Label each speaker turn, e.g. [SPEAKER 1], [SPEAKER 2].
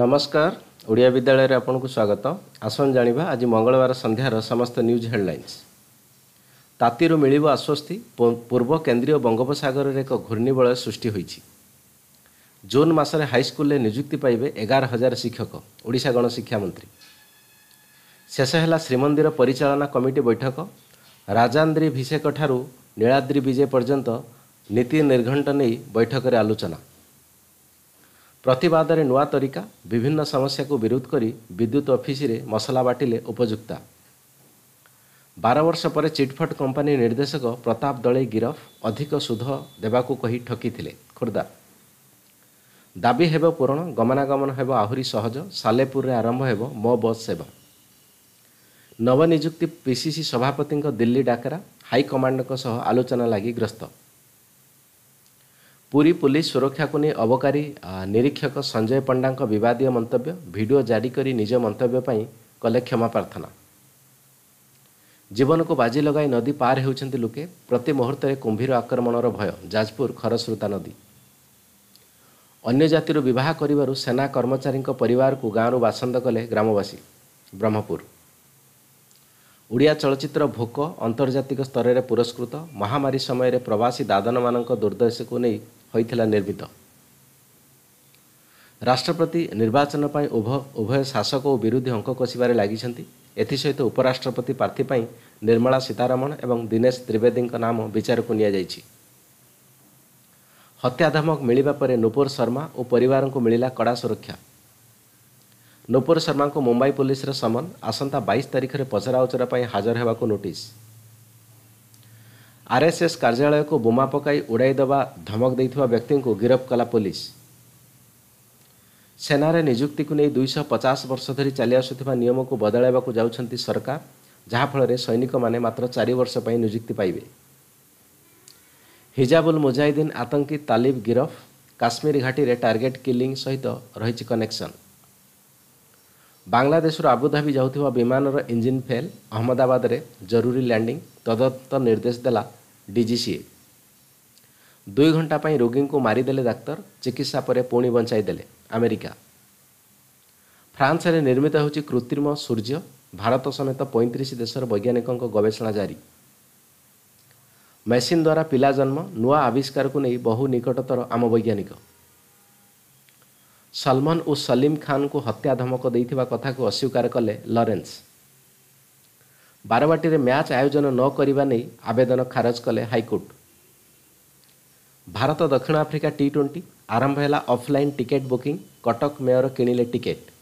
[SPEAKER 1] ନମସ୍କାର। ଓଡ଼ିଆ ବିଦ୍ୟାଳୟରେ ଆପଣଙ୍କୁ ସ୍ୱାଗତ। ଆସନ୍ତୁ ଜାଣିବା ଆଜି ମଙ୍ଗଳବାର ସନ୍ଧ୍ୟାର ସମସ୍ତ ନ୍ୟୁଜ୍ ହେଡ଼ଲାଇନ୍ସ ତାତିରୁ ମିଳିବ ଆଶ୍ୱସ୍ତି ପୂର୍ବ କେନ୍ଦ୍ରୀୟ ବଙ୍ଗୋପସାଗରରେ ଏକ ଘୂର୍ଣ୍ଣିବଳୟ ସୃଷ୍ଟି ହୋଇଛି। ଜୁନ୍ ମାସରେ ହାଇସ୍କୁଲରେ ନିଯୁକ୍ତି ପାଇବେ ଏଗାର ହଜାର ଶିକ୍ଷକ ଓଡ଼ିଶା ଗଣଶିକ୍ଷା ମନ୍ତ୍ରୀ। ଶେଷ ହେଲା ଶ୍ରୀମନ୍ଦିର ପରିଚାଳନା କମିଟି ବୈଠକ। ରାଜାନ୍ଦ୍ରୀ ଭିଷେକଠାରୁ ନୀଳାଦ୍ରି ବିଜେ ପର୍ଯ୍ୟନ୍ତ ନୀତି ନିର୍ଘଣ୍ଟ ନେଇ ବୈଠକରେ ଆଲୋଚନା। ପ୍ରତିବାଦରେ ନୂଆ ତରିକା ବିଭିନ୍ନ ସମସ୍ୟାକୁ ବିରୋଧ କରି ବିଦ୍ୟୁତ୍ ଅଫିସରେ ମସଲା ବାଟିଲେ ଉପଯୁକ୍ତା। ବାର ବର୍ଷ ପରେ ଚିଟ୍ଫଟ୍ କମ୍ପାନୀ ନିର୍ଦ୍ଦେଶକ ପ୍ରତାପ ଦଳେଇ ଗିରଫ ଅଧିକ ସୁଧ ଦେବାକୁ କହି ଠକିଥିଲେ ଖୋର୍ଦ୍ଧା। ଦାବି ହେବ ପୂରଣ ଗମନାଗମନ ହେବ ଆହୁରି ସହଜ ସାଲେପୁରରେ ଆରମ୍ଭ ହେବ ମୋ ବସ୍ ସେବା। ନବନିଯୁକ୍ତି ପିସିସି ସଭାପତିଙ୍କ ଦିଲ୍ଲୀ ଡାକରା ହାଇକମାଣ୍ଡଙ୍କ ସହ ଆଲୋଚନା ଲାଗି ଗ୍ରସ୍ତ। ପୁରୀ ପୁଲିସ ସୁରକ୍ଷାକୁ ନେଇ ଅବକାରୀ ନିରୀକ୍ଷକ ସଞ୍ଜୟ ପଣ୍ଡାଙ୍କ ବିବାଦୀୟ ମନ୍ତବ୍ୟ ଭିଡ଼ିଓ ଜାରି କରି ନିଜ ମନ୍ତବ୍ୟ ପାଇଁ କଲେ କ୍ଷମା ପ୍ରାର୍ଥନା। ଜୀବନକୁ ବାଜି ଲଗାଇ ନଦୀ ପାର ହେଉଛନ୍ତି ଲୋକେ ପ୍ରତି ମୁହୂର୍ତ୍ତରେ କୁମ୍ଭୀର ଆକ୍ରମଣର ଭୟ ଯାଜପୁର ଖରସ୍ରୋତା ନଦୀ। ଅନ୍ୟ ଜାତିରୁ ବିବାହ କରିବାରୁ ସେନା କର୍ମଚାରୀଙ୍କ ପରିବାରକୁ ଗାଁରୁ ବାସନ୍ଦ କଲେ ଗ୍ରାମବାସୀ ବ୍ରହ୍ମପୁର। ଓଡ଼ିଆ ଚଳଚ୍ଚିତ୍ର ଭୋକ ଆନ୍ତର୍ଜାତିକ ସ୍ତରରେ ପୁରସ୍କୃତ ମହାମାରୀ ସମୟରେ ପ୍ରବାସୀ ଦାଦନମାନଙ୍କ ଦୁର୍ଦ୍ଦଶାକୁ ନେଇ ହୋଇଥିଲା ନିର୍ମିତ। ରାଷ୍ଟ୍ରପତି ନିର୍ବାଚନ ପାଇଁ ଉଭୟ ଉଭୟ ଶାସକ ଓ ବିରୋଧୀ ଅଙ୍କ କଷିବାରେ ଲାଗିଛନ୍ତି। ଏଥିସହିତ ଉପରାଷ୍ଟ୍ରପତି ପ୍ରାର୍ଥୀ ପାଇଁ ନିର୍ମଳା ସୀତାରମଣ ଏବଂ ଦୀନେଶ ତ୍ରିବେଦୀଙ୍କ ନାମ ବିଚାରକୁ ନିଆଯାଇଛି। ହତ୍ୟା ଧମକ ମିଳିବା ପରେ ନୁପୁର ଶର୍ମା ଓ ପରିବାରଙ୍କୁ ମିଳିଲା କଡ଼ା ସୁରକ୍ଷା। ନୁପୁର ଶର୍ମାଙ୍କୁ ମୁମ୍ବାଇ ପୋଲିସର ସମନ ଆସନ୍ତା ବାଇଶ ତାରିଖରେ ପଚରାଉଚରା ପାଇଁ ହାଜର ହେବାକୁ ନୋଟିସ୍। ଆର୍ଏସ୍ଏସ୍ କାର୍ଯ୍ୟାଳୟକୁ ବୋମା ପକାଇ ଉଡ଼ାଇ ଦେବା ଧମକ ଦେଇଥିବା ବ୍ୟକ୍ତିଙ୍କୁ ଗିରଫ କଲା ପୋଲିସ ସେନାରେ ନିଯୁକ୍ତିକୁ ନେଇ ଦୁଇଶହ ପଚାଶ ବର୍ଷ ଧରି ଚାଲି ଆସୁଥିବା ନିୟମକୁ ବଦଳାଇବାକୁ ଯାଉଛନ୍ତି ସରକାର ଯାହାଫଳରେ ସୈନିକମାନେ ମାତ୍ର ଚାରି ବର୍ଷ ପାଇଁ ନିଯୁକ୍ତି ପାଇବେ ହିଜାବୁଲ ମୁଜାହିଦିନ ଆତଙ୍କୀ ତାଲିବ ଗିରଫ କାଶ୍ମୀର ଘାଟିରେ ଟାର୍ଗେଟ୍ କିଲିଂ ସହିତ ରହିଛି କନେକ୍ସନ୍ ବାଂଲାଦେଶରୁ ଆବୁଧାବି ଯାଉଥିବା ବିମାନର ଇଞ୍ଜିନ୍ ଫେଲ୍ ଅହମ୍ମଦାବାଦରେ ଜରୁରୀ ଲ୍ୟାଣ୍ଡିଂ ତଦନ୍ତ ନିର୍ଦ୍ଦେଶ ଦେଲା ଡିଜିସିଏ। ଦୁଇ ଘଣ୍ଟା ପାଇଁ ରୋଗୀଙ୍କୁ ମାରିଦେଲେ ଡାକ୍ତର ଚିକିତ୍ସା ପରେ ପୁଣି ବଞ୍ଚାଇ ଦେଲେ ଆମେରିକା। ଫ୍ରାନ୍ସରେ ନିର୍ମିତ ହେଉଛି କୃତ୍ରିମ ସୂର୍ଯ୍ୟ ଭାରତ ସମେତ ପଇଁତିରିଶ ଦେଶର ବୈଜ୍ଞାନିକଙ୍କ ଗବେଷଣା ଜାରି। ମେସିନ୍ ଦ୍ୱାରା ପିଲା ଜନ୍ମ ନୂଆ ଆବିଷ୍କାରକୁ ନେଇ ବହୁ ନିକଟତର ଆମ ବୈଜ୍ଞାନିକ। ସଲମାନ ଓ ସଲିମ ଖାନଙ୍କୁ ହତ୍ୟା ଧମକ ଦେଇଥିବା କଥାକୁ ଅସ୍ୱୀକାର କଲେ ଲରେନ୍ସ ବାରବାଟୀରେ ମ୍ୟାଚ୍ ଆୟୋଜନ ନ କରିବା ନେଇ ଆବେଦନ ଖାରଜ କଲେ ହାଇକୋର୍ଟ ଭାରତ ଦକ୍ଷିଣ ଆଫ୍ରିକା ଟି ଟ୍ୱେଣ୍ଟି ଆରମ୍ଭ ହେଲା offline ticket booking Cuttack mayor କିଣିଲେ ଟିକେଟ୍